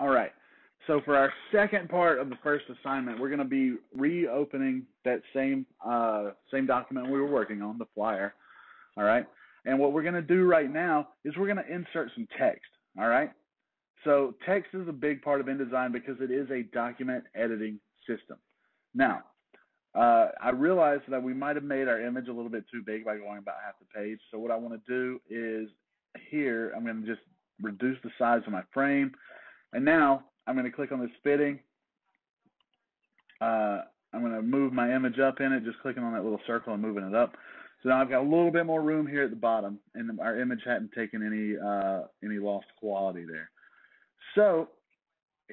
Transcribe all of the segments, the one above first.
All right. So for our second part of the first assignment, we're going to be reopening that same uh, same document we were working on, the flyer. All right. And what we're going to do right now is we're going to insert some text. All right. So text is a big part of InDesign because it is a document editing system. Now, uh, I realized that we might have made our image a little bit too big by going about half the page. So what I want to do is here, I'm going to just reduce the size of my frame. And now I'm going to click on this fitting. Uh, I'm going to move my image up in it, just clicking on that little circle and moving it up. So now I've got a little bit more room here at the bottom, and our image hadn't taken any uh, any lost quality there. So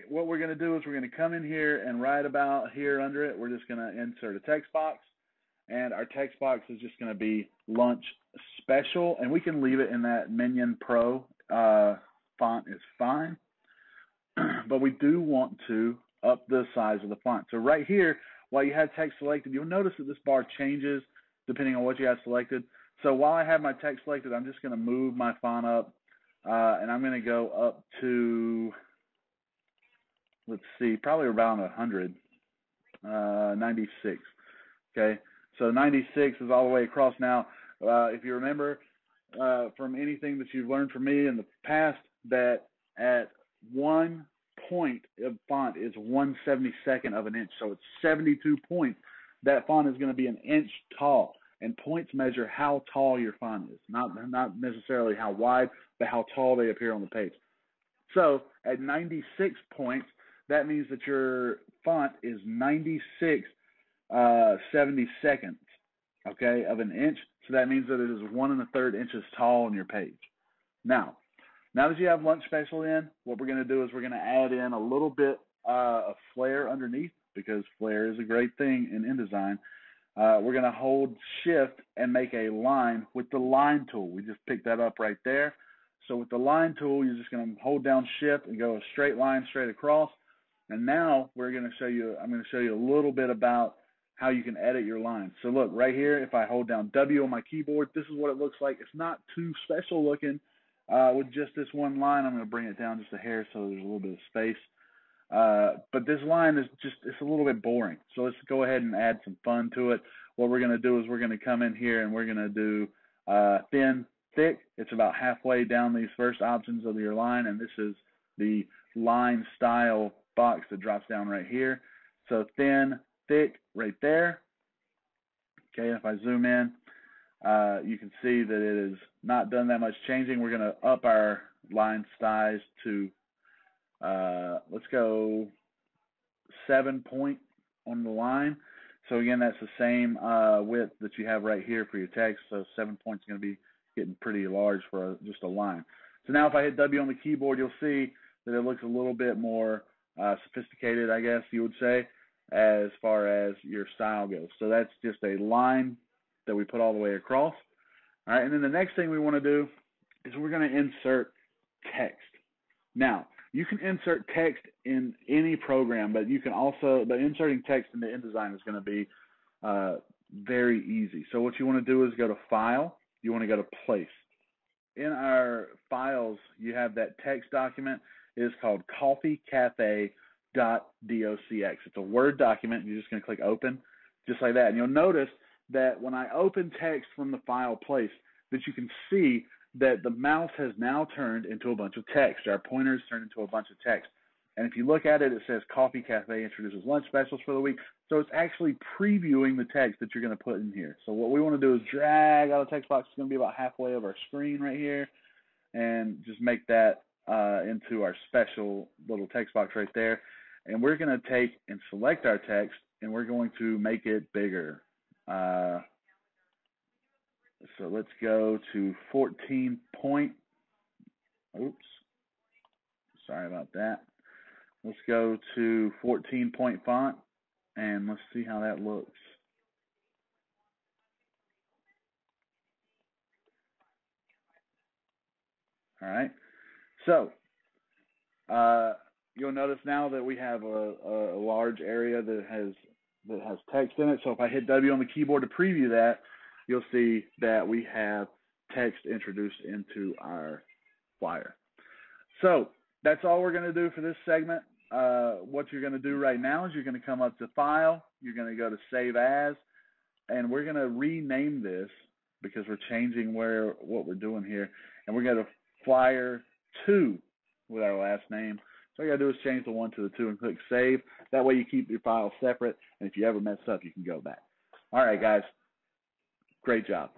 what we're going to do is we're going to come in here and right about here under it, we're just going to insert a text box. And our text box is just going to be lunch special. And we can leave it in that Minion Pro uh, font is fine. but we do want to up the size of the font. So right here, while you have text selected, you'll notice that this bar changes depending on what you have selected. So while I have my text selected, I'm just going to move my font up. Uh, and I'm going to go up to let's see, probably around 100, uh, 96. Okay, so 96 is all the way across. Now, uh, if you remember uh, from anything that you've learned from me in the past, that at one point of font is 172nd of an inch, so it's 72 points. That font is going to be an inch tall, and points measure how tall your font is, not not necessarily how wide, but how tall they appear on the page. So at 96 points, that means that your font is 96 uh, 70 seconds, okay, of an inch. So that means that it is one and a third inches tall on your page. Now, now that you have lunch special in, what we're going to do is we're going to add in a little bit uh, of flare underneath because flare is a great thing in InDesign. Uh, we're going to hold shift and make a line with the line tool. We just picked that up right there. So with the line tool, you're just going to hold down shift and go a straight line straight across. And now we're going to show you, I'm going to show you a little bit about how you can edit your lines. So look, right here, if I hold down W on my keyboard, this is what it looks like. It's not too special looking uh, with just this one line. I'm going to bring it down just a hair so there's a little bit of space. Uh, but this line is just, it's a little bit boring. So let's go ahead and add some fun to it. What we're going to do is we're going to come in here and we're going to do uh, thin, thick. It's about halfway down these first options of your line, and this is the line style box that drops down right here. So thin, thick right there. Okay, if I zoom in, uh, you can see that it has not done that much changing. We're going to up our line size to, uh, let's go seven point on the line. So again, that's the same uh, width that you have right here for your text. So seven points is going to be getting pretty large for a, just a line. So now if I hit W on the keyboard, you'll see that it looks a little bit more uh, sophisticated, I guess you would say, as far as your style goes. So that's just a line that we put all the way across. All right, and then the next thing we want to do is we're going to insert text. Now, you can insert text in any program, but you can also, but inserting text into InDesign is going to be uh, very easy. So what you want to do is go to File, you want to go to Place. In our files, you have that text document, It is called coffeecafe.docx. It's a Word document. You're just going to click open, just like that. And you'll notice that when I open text from the file place, that you can see that the mouse has now turned into a bunch of text. Our pointers turned into a bunch of text. And if you look at it, it says Coffee Cafe introduces lunch specials for the week. So it's actually previewing the text that you're going to put in here. So what we want to do is drag out a text box. It's going to be about halfway of our screen right here. And just make that uh, into our special little text box right there. And we're going to take and select our text and we're going to make it bigger. Uh, so let's go to 14 point. Oops. Sorry about that. Let's go to 14 point font and let's see how that looks. All right. So uh, you'll notice now that we have a, a, large area that has that has text in it. So if I hit W on the keyboard to preview that, you'll see that we have text introduced into our flyer. So that's all we're going to do for this segment. Uh, what you're going to do right now is you're going to come up to File, you're going to go to Save As, and we're going to rename this because we're changing where what we're doing here, and we're going to Flyer Two with our last name. So all you got to do is change the one to the two and click Save. That way you keep your files separate, and if you ever mess up, you can go back. All right, guys. Great job.